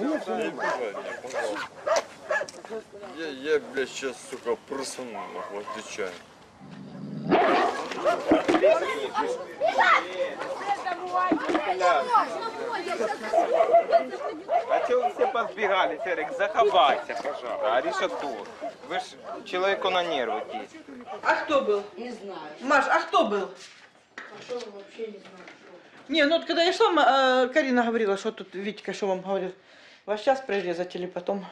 Не бывает, не, пожалуйста. Я, я, блядь, сейчас, сука, просуну, нахуй, отвечаю. А чого ви всі позбігали, Серик? Заховайся, пожалуйста. Аріша тут. Ви ж чоловіку на нерви дійсно. А кто был? Не знаю. Маш, а кто был? Пошел вообще не знаю. Не, ну вот когда я шла, м- э, Карина говорила, что тут Витька, что вам говорил. Вас сейчас прирезать или потом?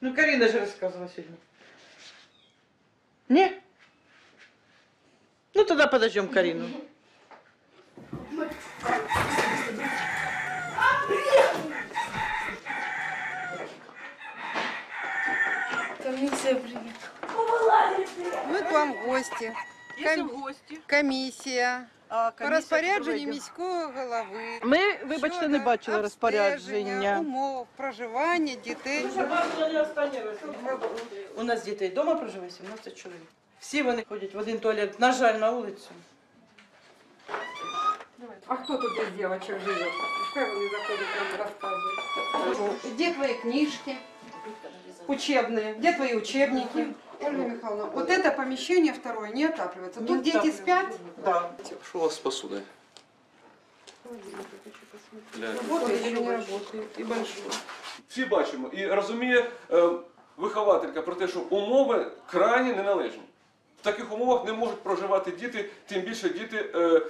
Ну, Карина же рассказывала сегодня. Не? Ну, тогда подождем Карину. Комиссия приехала. Ми к вам в гості. Если Ком- в гості. Комісія пройде. міського голови. Ми, вибачте, щодо не бачили обстеження розпорядження. умов проживання дітей. У нас дітей вдома проживає 17 чоловік. Всі вони ходять в один туалет, на жаль, на вулицю. А хто тут із дівчаток живе? Пускай вони заходять нам розказують. Де твої книжки? Учебные. Где твои учебники? Ольга Михайловна, вот это помещение второе не отапливается. Тут дети спят. Да. Что у вас с посудой? Для... Работает или не работает? И большой. Всі бачимо і розуміє е, вихователька про те, що умови крайні неналежні. В таких умовах не можуть проживати діти, тим більше діти, е,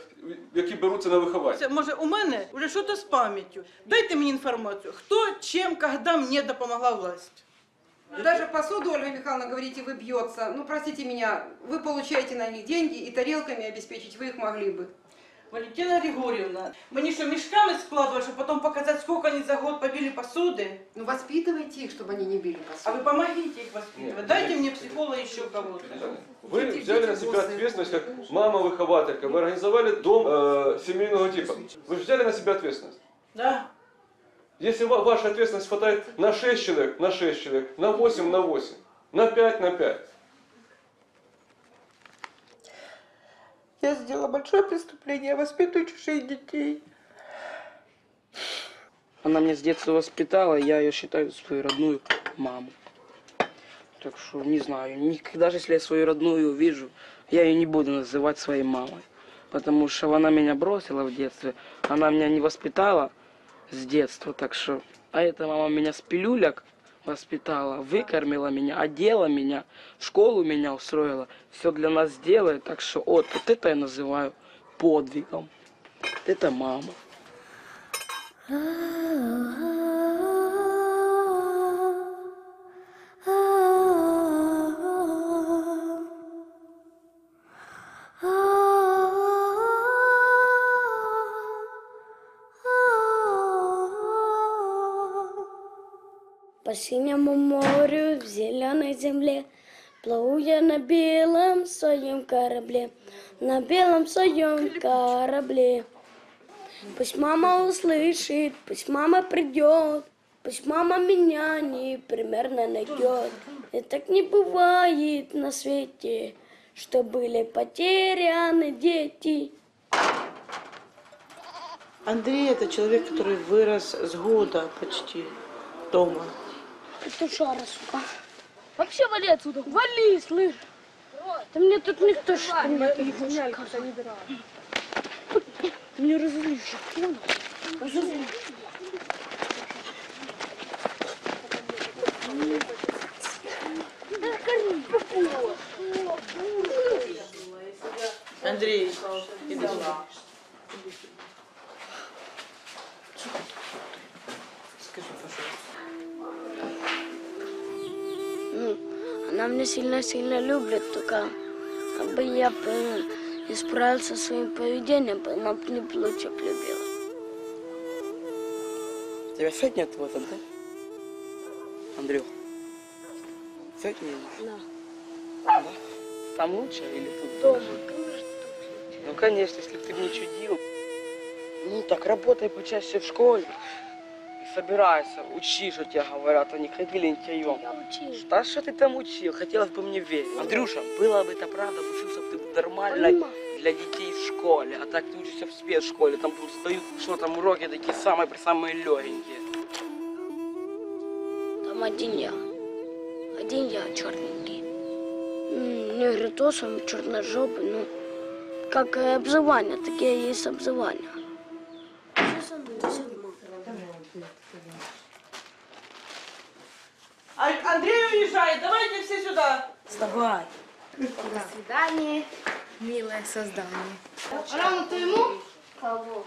які беруться на виховання. Це, може, у мене вже щось з пам'яттю. Дайте мені інформацію, хто, чим, коли мені допомогла власть. Даже посуду, Ольга Михайловна, говорите, вы бьется. Ну, простите меня, вы получаете на них деньги и тарелками обеспечить вы их могли бы. Валентина Григорьевна, мені що мішками складувати, щоб потім показати, скільки вони за год побили посуди? Ну, воспитывайте их, чтобы они не били А посуду. вы помогите их воспитывать. Дайте мне психолога еще кого-то. Вы Дети- взяли дети на себя взрослые. ответственность как мама-выхователька. Вы организовали дом э, семейного типа. Вы же взяли на себя ответственность. Да? Если ва- ваша ответственность хватает на 6 человек, на 6 человек, на 8, на 8, на 5, на 5. Я сделала большое преступление, я воспитываю чужих детей. Она меня с детства воспитала, я ее считаю свою родную маму. Так что не знаю, никогда, даже если я свою родную увижу, я ее не буду называть своей мамой. Потому что она меня бросила в детстве, она меня не воспитала с детства, так что... А эта мама меня с пилюляк воспитала, выкормила меня, одела меня, школу меня устроила, все для нас делает, так что вот, вот это я называю подвигом. Это мама. По синему морю, в зеленой земле Плыву я на белом своем корабле На белом своем корабле. Пусть мама услышит, пусть мама придет Пусть мама меня непримерно найдет. И так не бывает на свете Что были потеряны дети. Андрей это человек, который вырос с года почти дома. Петушара, сука. Вообще вали отсюда. Вали, слышь. Да мне тут никто что не Ты меня разозлишь, понял? Попу. Андрей, иди сюда. Меня сильно-сильно любит, только как бы я исправился своим поведением, она бы не лучше любила. Тебя опять нет в этом, да? Андрюх? Видишь? Да. Да? Там лучше или тут Дома, конечно. Ну, конечно, если бы ты не чудил. Ну, так работай почаще в школе. Собирайся, учи, что тебе говорят, а не ходи лентяем. Я учил. Да что ты там учил? Хотелось бы мне верить. Андрюша, было бы это правда, учился бы ты нормальной Понимаю. для детей в школе, а так ты учишься в спецшколе, там просто дают, что там уроки такие самые-самые легенькие. Там один я. Один я черненький. Не гритосом, черножопый, ну, как и обзывание, такие есть обзывания. А- Андрей уезжает, давайте все сюда. Вставай. свидание, милое создание. Рано ты ему? Кого?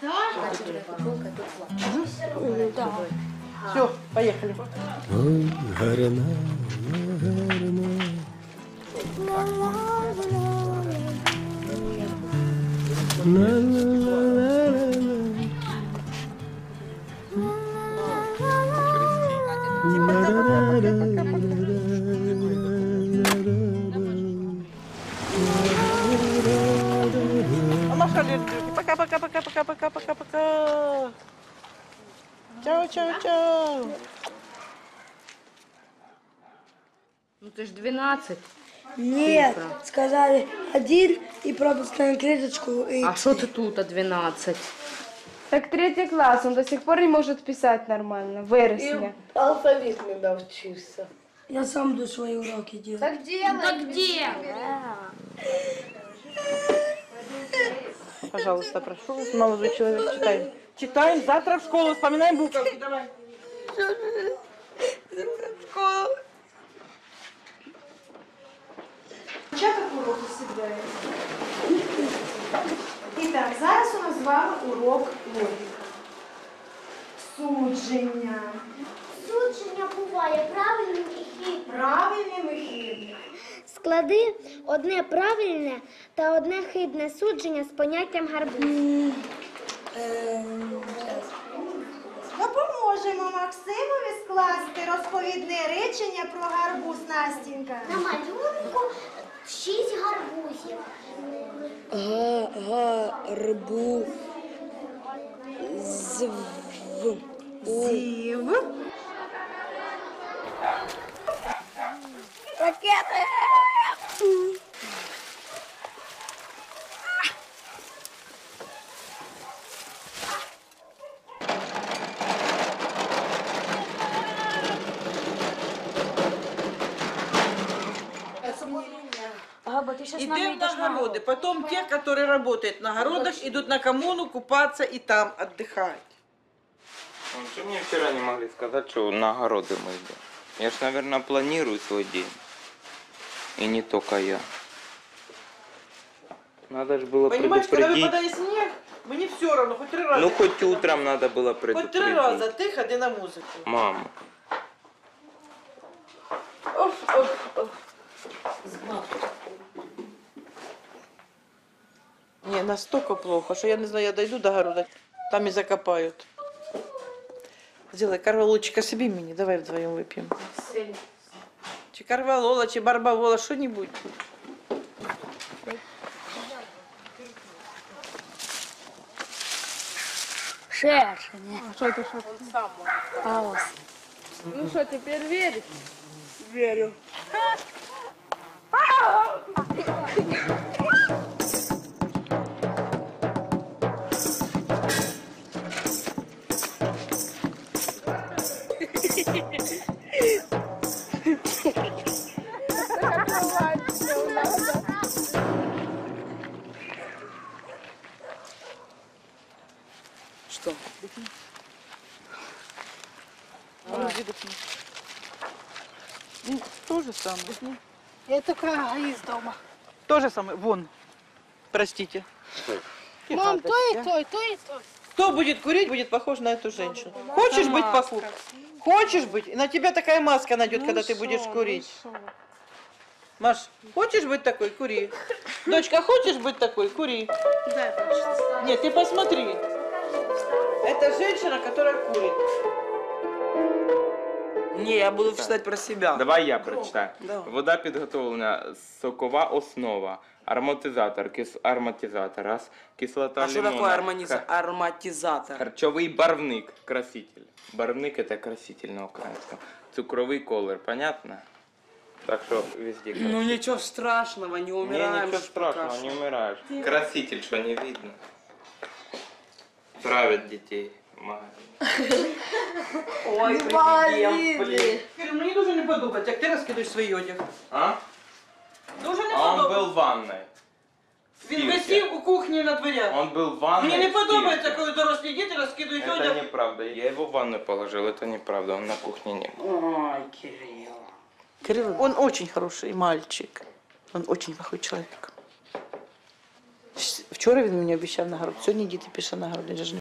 Да. Все, поехали. Помахали. Пока-пока-пока-пока-пока-пока-пока. Чао-чао-чао. Ну ты ж 12. Нет, сказали один и пропускаем клеточку. И... А что ты тут, а 12? Так третий класс, он до сих пор не может писать нормально. Вересня. алфавит не научился. Я сам буду свои уроки делать. Так делай. Так где? Пожалуйста, прошу вас, молодой человек, читаем. Читаем, завтра в школу, вспоминаем буковки, давай. Школа. Початок уроку сідає. І так, зараз у нас з вами урок логіки. Судження. Судження буває правильним і хибним. Правильним і хибним. Склади одне правильне та одне хибне судження з поняттям гарбуз. Допоможемо Максимові скласти розповідне речення про гарбуз Настінька. На малюнку шість гарбузів. Гарбу. Зв. Зів. Ракети! Идем на огороды. Потом те, которые работают на огородах, идут на коммуну купаться и там отдыхать. Что мне вчера не могли сказать, что на огороды мы идем? Я ж, наверное, планирую свой день. И не только я. Надо же было Понимаешь, когда предупредить. выпадает снег, мне все равно, хоть три раза. Ну, хоть утром надо было Хоть предупредить. три раза, ты ходи на музыку. Мама. Оф, оф, оф. Не, настолько плохо, что я не знаю, я дойду до города, там и закопают. Сделай карвалолочка себе мини, давай вдвоем выпьем. Чи карвалола, чи барбавола, что-нибудь. Шершень. Что это, что А ось. Ну что, теперь веришь? Верю. Я только из дома. То же самое. Вон. Простите. Мам, то и то, и то, и то. Кто будет курить, будет похож на эту женщину. Хочешь быть похож? Хочешь быть? И на тебя такая маска найдет, когда ты будешь курить. Маш, хочешь быть такой? Кури. Дочка, хочешь быть такой? Кури. Нет, ты посмотри. Это женщина, которая курит. Не, я буду читать про себя. Давай я прочитаю. Давай. Вода підготовлена, сокова основа, ароматизатор, кис... ароматизатор, раз, кислота А что лимона, такое армониза... ха- ароматизатор? Харчовий барвник, краситель. Барвник это краситель на украинском. Цукровый колор, понятно? Так что везде Ну краситель. ничего страшного, не Не, умираем. ничего ж страшного, не умираешь. Краситель, что не видно. Травят детей. магами. Ой, президент, блин. Мені дуже не подобається, як ти розкидаєш свій одяг. А? Дуже не А он подобається. был в ванной. Він Стірки. висів у кухні на дверях. Он был в ванной. Мені не в подобається, стирке. коли дорослі діти розкидають Это одяг. неправда. Я его в ванную положил, это неправда. Он на кухне не был. Ой, Кирилл. Кирилл, он очень хороший мальчик. Он очень плохой человек. Вчора він мені обіцяв нагород. Сьогодні діти пішли нагород. Він же ж не